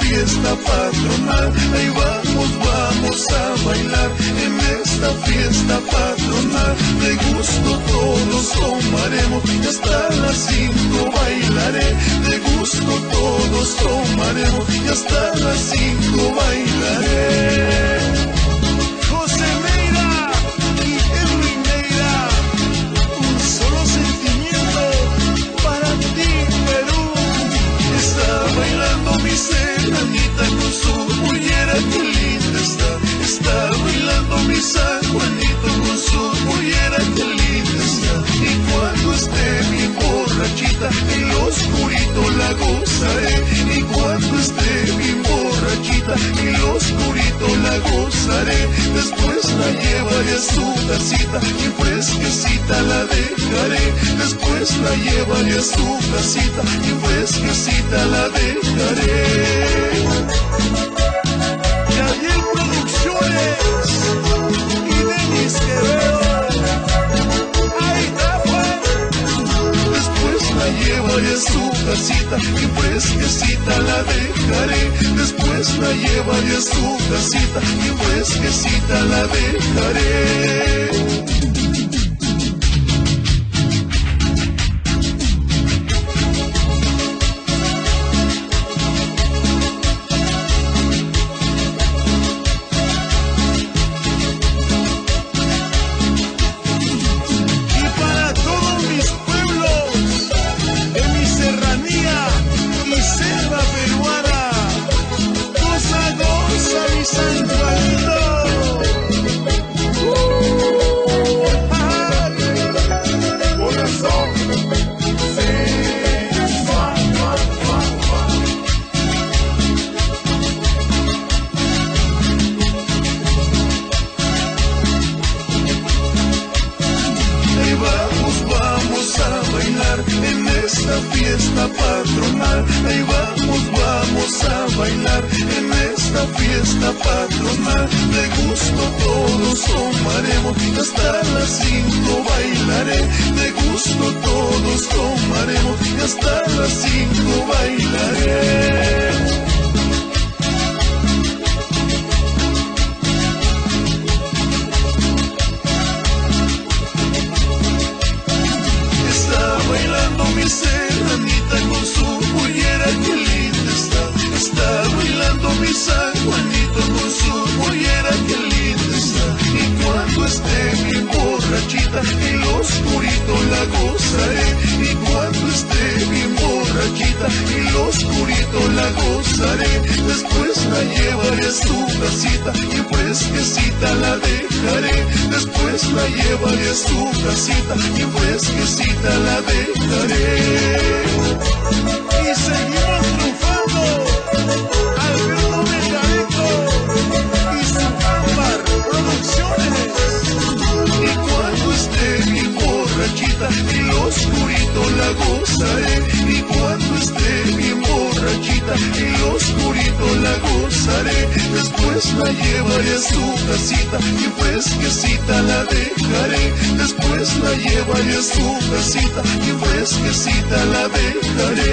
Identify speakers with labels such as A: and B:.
A: fiesta patronal. Ahí vamos, vamos a bailar en esta fiesta patronal. De gusto todos tomaremos y hasta las cinco bailaré. De gusto todos tomaremos y hasta las cinco bailaré. En lo oscurito la gozaré. Después la llevaré a su casita y fresquecita la dejaré. Después la llevaré a su casita y fresquecita la dejaré. Casita y fresquecita la dejaré. Después la llevaré a su casita y fresquecita la dejaré. En esta fiesta patronal. Ahí vamos, vamos a bailar en esta fiesta patronal. De gusto todos tomaremos hasta las cinco bailaré. De gusto todos tomaremos oscurito la gozaré. Y cuando esté mi borrachita, en lo oscurito la gozaré. Después la llevaré a su casita y fresquecita la dejaré. Después la llevaré a su casita y fresquecita la dejaré. Lo oscurito la gozaré. Después la llevaré a su casita y fresquecita la dejaré. Después la llevaré a su casita y fresquecita la dejaré.